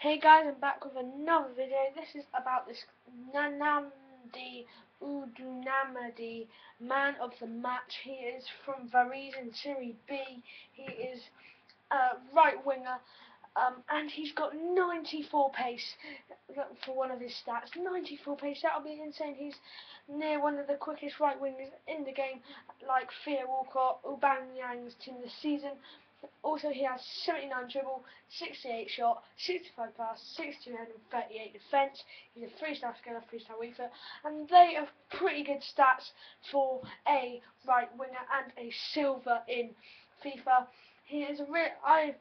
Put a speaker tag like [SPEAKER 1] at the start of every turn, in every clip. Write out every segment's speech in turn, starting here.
[SPEAKER 1] Hey guys, I'm back with another video. This is about this Nnamdi Oduamadi, man of the match. He is from Varese in Serie B. He is a right winger, um, and he's got 94 pace for one of his stats. 94 pace, that'll be insane. He's near one of the quickest right wingers in the game, like Theo Walcott, Yang's team this season. Also, he has 79 dribble, 68 shot, 65 pass, 62 and 38 defence. He's a three-star skiller, three-star weaver, and they are pretty good stats for a right winger and a silver in FIFA. He is a real. I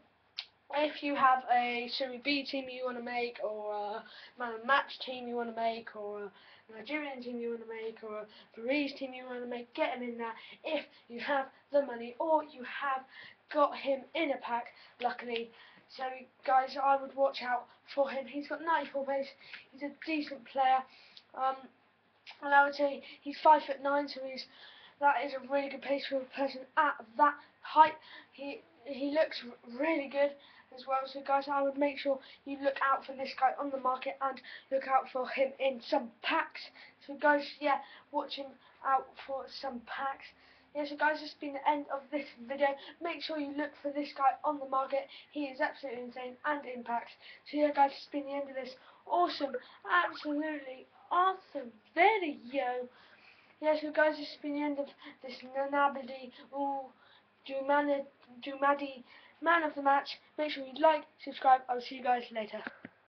[SPEAKER 1] if you have a Serie B team you want to make, or a man of match team you want to make, or a Nigerian team you want to make, or a Varese team you want to make, get him in there if you have the money, or you have got him in a pack, luckily. So, guys, I would watch out for him. He's got 94 pace. He's a decent player. Um, and I would say he's 5 foot 9, so he's that is a really good pace for a person at that height. He he looks really good as well. So guys, I would make sure you look out for this guy on the market and look out for him in some packs. So guys, yeah, watch him out for some packs. Yeah, so guys, this has been the end of this video. Make sure you look for this guy on the market. He is absolutely insane and impacts. So yeah, guys, has been the end of this awesome, absolutely awesome video. Yeah, so guys, this has been the end of this Nnamdi Dumadi Man of the Match. Make sure you like, subscribe. I'll see you guys later.